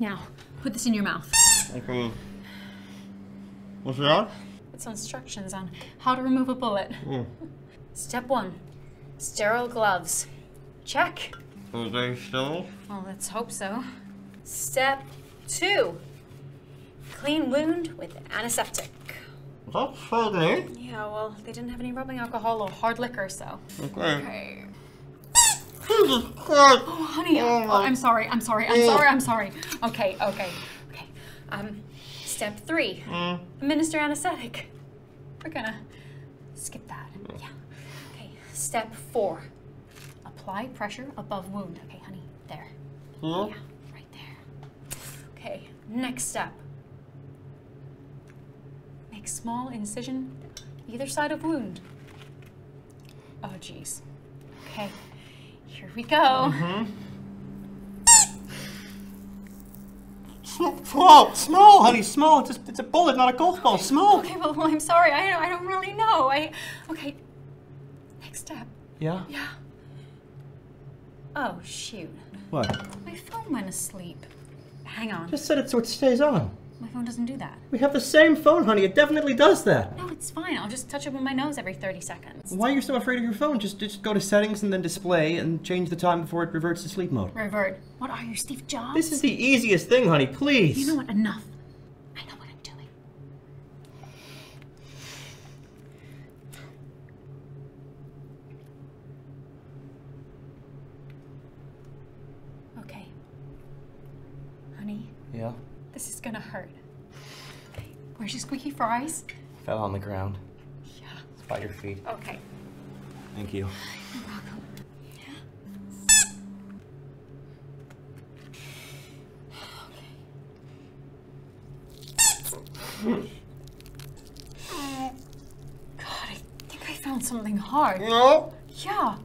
Now, put this in your mouth. Okay. Uh, what's that? It's instructions on how to remove a bullet. Oh. Step one sterile gloves. Check. Are they still? Well, let's hope so. Step two clean wound with antiseptic. Is that funny? Yeah, well, they didn't have any rubbing alcohol or hard liquor, so. Okay. Okay. Jesus Christ! Oh, honey, Oh, oh, I'm sorry, I'm sorry, I'm sorry, I'm sorry. Okay, okay, okay. Um, step three Mm. administer anesthetic. We're gonna skip that. Yeah. Okay, step four apply pressure above wound. Okay, honey, there. Yeah? Yeah, right there. Okay, next step. Make small incision either side of wound. Oh, jeez. Okay, here we go. Mm-hmm. Small, small, honey, small. It's, it's a bullet, not a golf ball. Small. Okay, well, well, I'm sorry. I, don't, I don't really know. I okay. Next step. Yeah? Yeah. Oh shoot, What? my phone went asleep. Hang on. Just set it so it stays on. My phone doesn't do that. We have the same phone, honey. It definitely does that. No, it's fine. I'll just touch it with my nose every 30 seconds. Why are you so afraid of your phone? Just, just go to settings and then display and change the time before it reverts to sleep mode. Revert. What are you, Steve Jobs? This is the easiest thing, honey. Please. You know what? Enough. I know what I'm doing. Okay. Honey, Yeah. This is gonna hurt. Where's your squeaky fries? Fell on the ground. Yeah. It's by your feet. Okay. Thank you. You're welcome. Yeah. God, I think I found something hard. No. Yeah,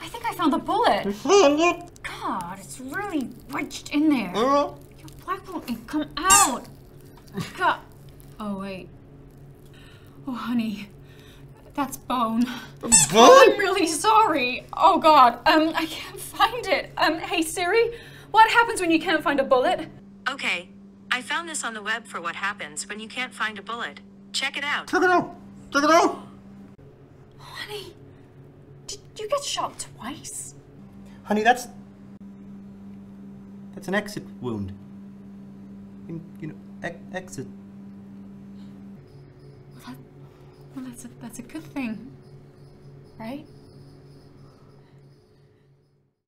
I think I found the bullet. Look. God, it's really wedged in there. Uh, Your black won't it come out. God. Oh, wait. Oh, honey. That's bone. Bone. I'm really sorry. Oh, God. Um, I can't find it. Um, hey, Siri, what happens when you can't find a bullet? Okay, I found this on the web for what happens when you can't find a bullet. Check it out. Check it out. Check it out. Honey, did you get shot twice? Honey, that's that's an exit wound. You, you know, ex- exit. Well, that, well that's, a, that's a good thing, right?